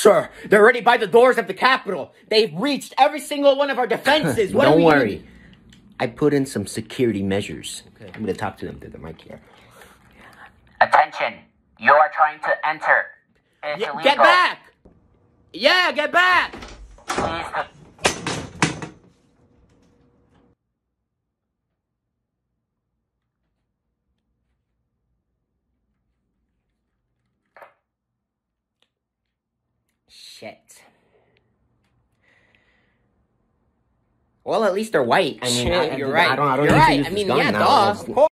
Sir, they're already by the doors of the Capitol. They've reached every single one of our defenses. What do Don't we worry. need? I put in some security measures. I'm gonna talk to them through the mic here. Attention! You are trying to enter. It's Yeah, illegal. get back! Yeah, get back! Please. Shit. Well, at least they're white. I mean, Shit, I, you're right. I don't. I don't You're right. I mean, yeah, now. duh, of course.